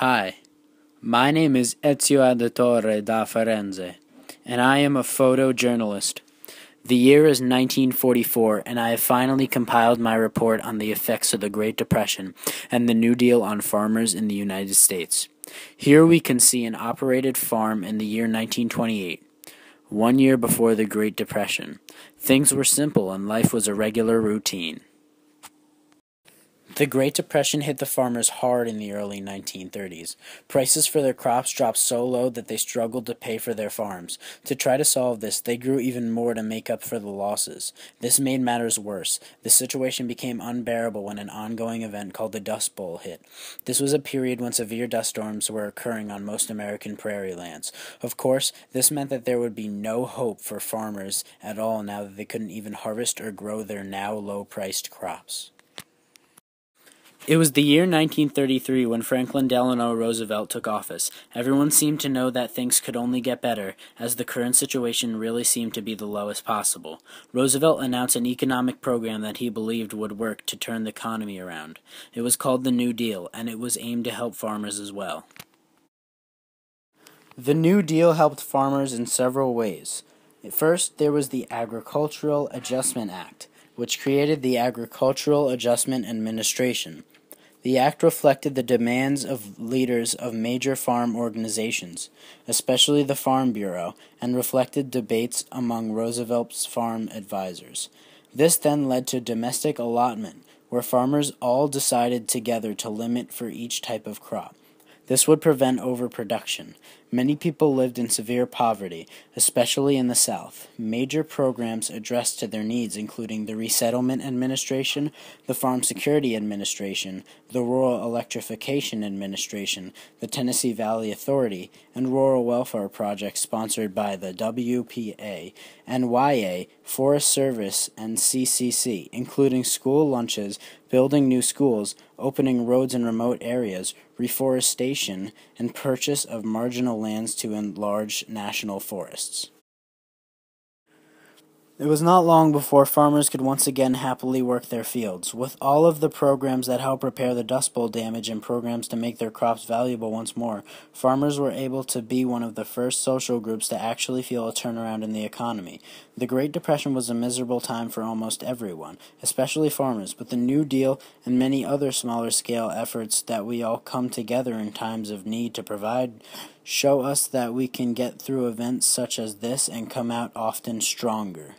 Hi, my name is Ezio Auditore da Firenze, and I am a photojournalist. The year is 1944, and I have finally compiled my report on the effects of the Great Depression and the New Deal on farmers in the United States. Here we can see an operated farm in the year 1928, one year before the Great Depression. Things were simple and life was a regular routine. The Great Depression hit the farmers hard in the early 1930s. Prices for their crops dropped so low that they struggled to pay for their farms. To try to solve this, they grew even more to make up for the losses. This made matters worse. The situation became unbearable when an ongoing event called the Dust Bowl hit. This was a period when severe dust storms were occurring on most American prairie lands. Of course, this meant that there would be no hope for farmers at all now that they couldn't even harvest or grow their now low priced crops. It was the year 1933 when Franklin Delano Roosevelt took office. Everyone seemed to know that things could only get better, as the current situation really seemed to be the lowest possible. Roosevelt announced an economic program that he believed would work to turn the economy around. It was called the New Deal, and it was aimed to help farmers as well. The New Deal helped farmers in several ways. First, there was the Agricultural Adjustment Act, which created the Agricultural Adjustment Administration. The act reflected the demands of leaders of major farm organizations, especially the Farm Bureau, and reflected debates among Roosevelt's farm advisers. This then led to domestic allotment, where farmers all decided together to limit for each type of crop. This would prevent overproduction. Many people lived in severe poverty, especially in the South. Major programs addressed to their needs, including the Resettlement Administration, the Farm Security Administration, the Rural Electrification Administration, the Tennessee Valley Authority, and rural welfare projects sponsored by the WPA, NYA, Forest Service, and CCC, including school lunches, building new schools, opening roads in remote areas, reforestation, and purchase of marginal lands to enlarge national forests. It was not long before farmers could once again happily work their fields. With all of the programs that help repair the Dust Bowl damage and programs to make their crops valuable once more, farmers were able to be one of the first social groups to actually feel a turnaround in the economy. The Great Depression was a miserable time for almost everyone, especially farmers, but the New Deal and many other smaller scale efforts that we all come together in times of need to provide show us that we can get through events such as this and come out often stronger.